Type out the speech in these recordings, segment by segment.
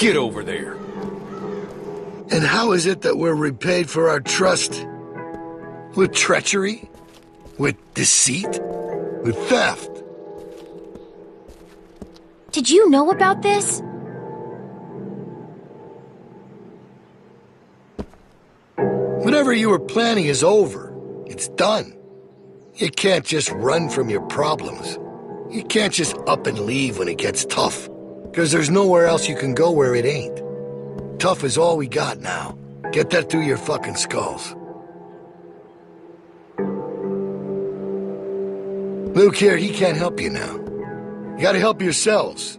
Get over there. And how is it that we're repaid for our trust? With treachery? With deceit? With theft? Did you know about this? Whatever you were planning is over. It's done. You can't just run from your problems. You can't just up and leave when it gets tough. Because there's nowhere else you can go where it ain't. Tough is all we got now. Get that through your fucking skulls. Luke here, he can't help you now. You gotta help yourselves.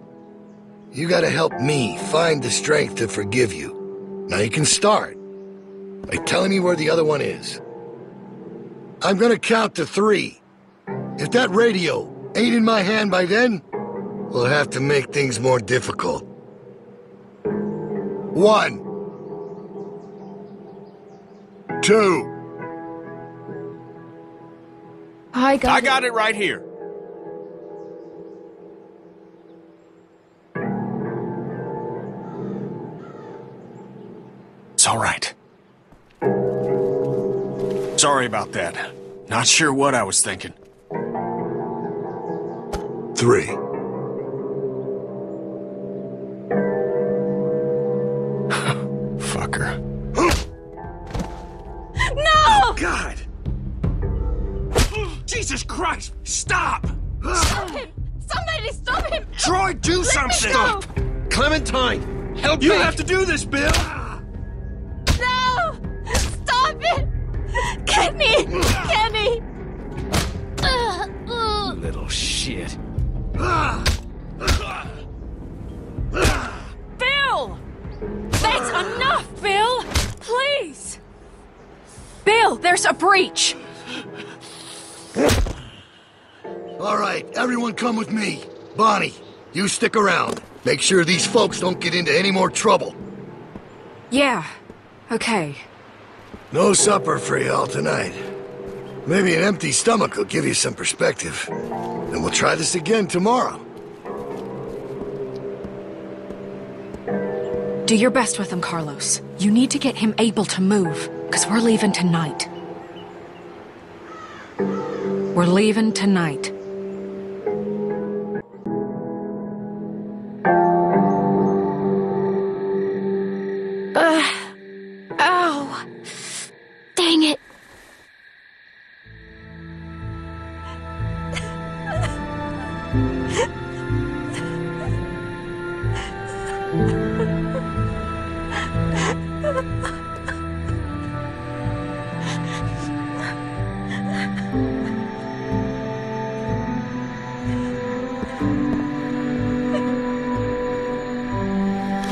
You gotta help me find the strength to forgive you. Now you can start by telling me where the other one is. I'm gonna count to three. If that radio ain't in my hand by then, we'll have to make things more difficult. One. Two. I got I it. got it right here. It's all right. Sorry about that. Not sure what I was thinking. Three. God! Jesus Christ! Stop! Stop him! Somebody stop him! Troy, do something! go! Clementine! Help You have to do this, Bill! No! Stop it! Kenny! Kenny! Ugh, ugh. Little shit. Bill! That's enough, Bill! Please! Bill, there's a breach! All right, everyone come with me. Bonnie, you stick around. Make sure these folks don't get into any more trouble. Yeah, okay. No supper for y'all tonight. Maybe an empty stomach will give you some perspective. And we'll try this again tomorrow. Do your best with him, Carlos. You need to get him able to move, because we're leaving tonight. We're leaving tonight.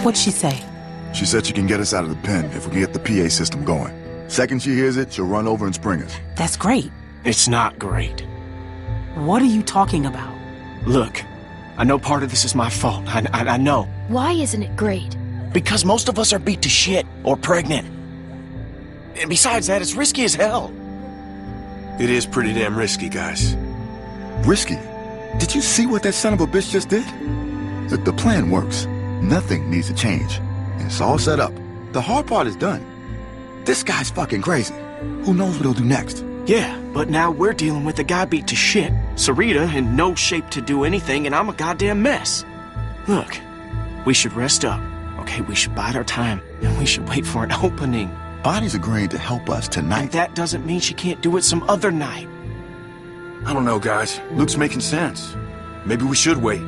What'd she say? She said she can get us out of the pen if we can get the PA system going. Second she hears it, she'll run over and spring us. That's great. It's not great. What are you talking about? Look, I know part of this is my fault. I, I, I know. Why isn't it great? Because most of us are beat to shit or pregnant. And besides that, it's risky as hell. It is pretty damn risky, guys. Risky. Did you see what that son of a bitch just did? Look, the plan works. Nothing needs to change. It's all set up. The hard part is done. This guy's fucking crazy. Who knows what he'll do next? Yeah, but now we're dealing with a guy beat to shit, Sarita in no shape to do anything, and I'm a goddamn mess. Look, we should rest up, okay? We should bide our time, and we should wait for an opening. Bonnie's agreeing to help us And tonight. that doesn't mean she can't do it some other night. I don't know, guys. Luke's making sense. Maybe we should wait.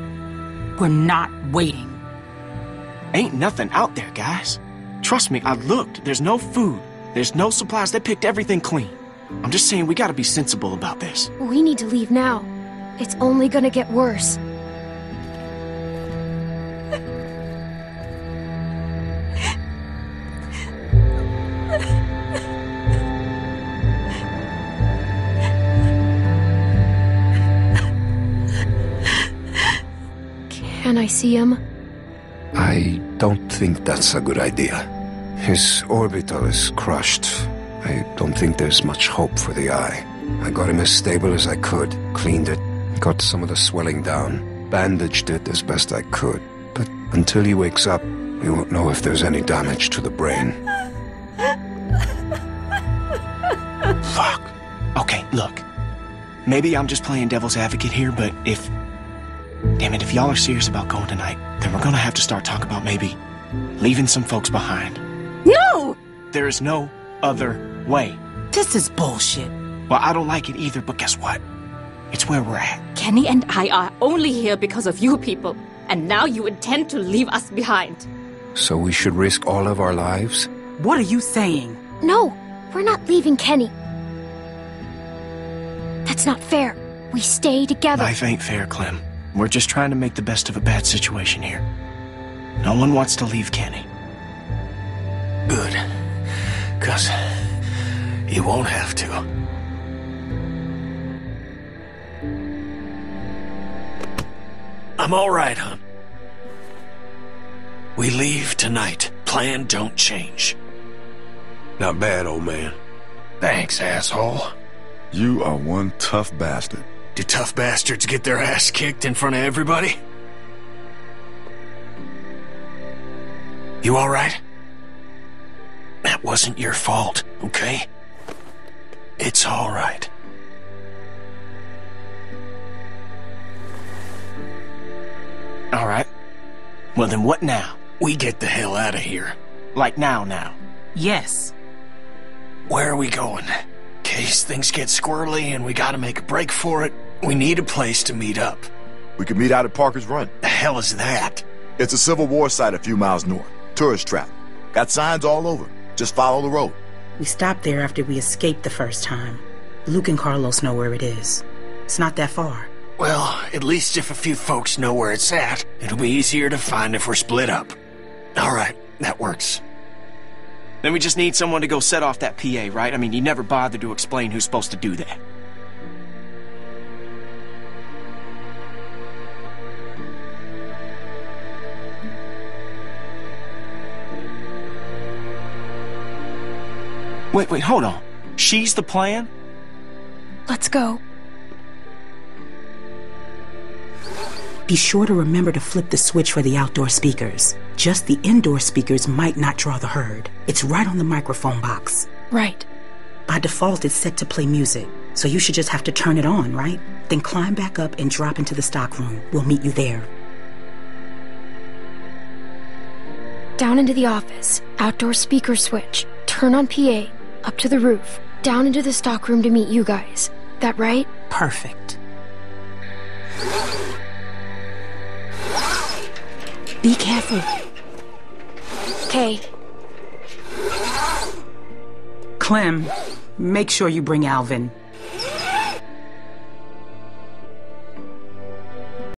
We're not waiting. Ain't nothing out there, guys. Trust me, I looked. There's no food. There's no supplies. They picked everything clean. I'm just saying we gotta be sensible about this. We need to leave now. It's only gonna get worse. Can I see him? I don't think that's a good idea. His orbital is crushed. I don't think there's much hope for the eye. I got him as stable as I could, cleaned it, got some of the swelling down, bandaged it as best I could. But until he wakes up, We won't know if there's any damage to the brain. Fuck. Okay, look. Maybe I'm just playing devil's advocate here, but if. Damn it, if y'all are serious about going tonight, then we're gonna have to start talking about maybe leaving some folks behind. No! There is no other way. This is bullshit. Well, I don't like it either, but guess what? It's where we're at. Kenny and I are only here because of you people, and now you intend to leave us behind. So we should risk all of our lives? What are you saying? No, we're not leaving Kenny. That's not fair. We stay together. Life ain't fair, Clem. We're just trying to make the best of a bad situation here. No one wants to leave Kenny. Good. Cause you won't have to. I'm all right, hon. We leave tonight. Plan don't change. Not bad, old man. Thanks, asshole. You are one tough bastard. Do tough bastards get their ass kicked in front of everybody? You alright? That wasn't your fault, okay? It's all right. All right. Well, then what now? We get the hell out of here. Like now, now. Yes. Where are we going? Case things get squirrely and we gotta make a break for it, we need a place to meet up. We could meet out at Parker's Run. The hell is that? It's a Civil War site a few miles north. Tourist trap. Got signs all over. Just follow the road. We stopped there after we escaped the first time. Luke and Carlos know where it is. It's not that far. Well, at least if a few folks know where it's at, it'll be easier to find if we're split up. Alright, that works. Then we just need someone to go set off that PA, right? I mean, you never bothered to explain who's supposed to do that. Wait, wait, hold on. She's the plan? Let's go. Be sure to remember to flip the switch for the outdoor speakers. Just the indoor speakers might not draw the herd. It's right on the microphone box. Right. By default, it's set to play music, so you should just have to turn it on, right? Then climb back up and drop into the stockroom. We'll meet you there. Down into the office. Outdoor speaker switch. Turn on PA. Up to the roof. Down into the stockroom to meet you guys. That right? Perfect. Be careful. Okay. Clem, make sure you bring Alvin.